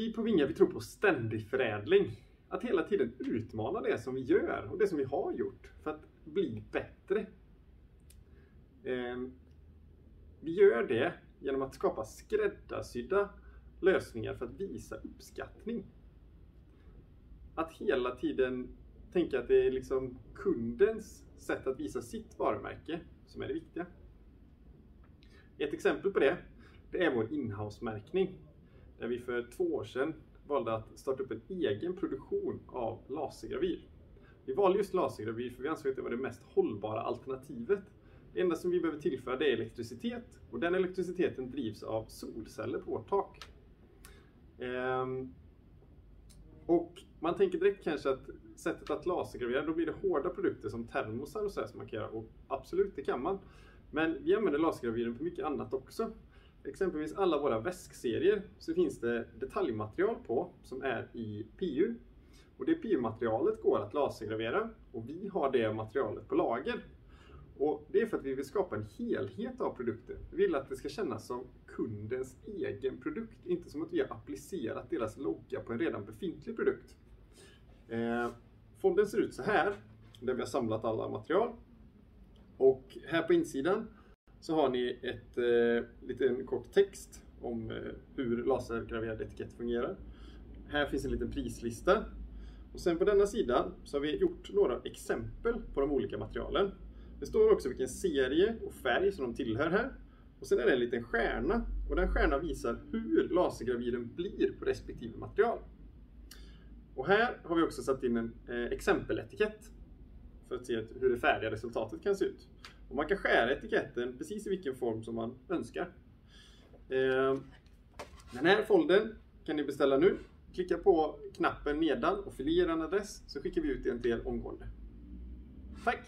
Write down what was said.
Vi på Vinga vi tror på ständig förädling. Att hela tiden utmana det som vi gör och det som vi har gjort för att bli bättre. Ehm, vi gör det genom att skapa skräddarsydda lösningar för att visa uppskattning. Att hela tiden tänka att det är liksom kundens sätt att visa sitt varumärke som är det viktiga. Ett exempel på det, det är vår inhouse-märkning. Där vi för två år sedan valde att starta upp en egen produktion av lasergravyr. Vi valde just lasergravyr för vi ansåg att det var det mest hållbara alternativet. Det enda som vi behöver tillföra det är elektricitet och den elektriciteten drivs av solceller på vårt tak. Ehm, och man tänker direkt kanske att sättet att lasergravera, då blir det hårda produkter som termosar och så som man kan göra. Och absolut, det kan man. Men vi använder lasergravyren på mycket annat också. Exempelvis alla våra väskserier så finns det detaljmaterial på som är i PU. Och det PU-materialet går att lasergravera och vi har det materialet på lager. Och Det är för att vi vill skapa en helhet av produkten. Vi vill att det ska kännas som kundens egen produkt, inte som att vi har applicerat deras logga på en redan befintlig produkt. Eh, fonden ser ut så här, där vi har samlat alla material. Och här på insidan så har ni ett eh, liten kort text om eh, hur lasergraverad etikett fungerar. Här finns en liten prislista. Och sen på denna sida så har vi gjort några exempel på de olika materialen. Det står också vilken serie och färg som de tillhör här. Och sen är det en liten stjärna och den stjärnan visar hur lasergraviden blir på respektive material. Och här har vi också satt in en eh, exempeletikett för att se hur det färdiga resultatet kan se ut. Och man kan skära etiketten precis i vilken form som man önskar. Ehm, den här foldern kan ni beställa nu. Klicka på knappen nedan och fyll i er adress så skickar vi ut den till er omgående. Tack!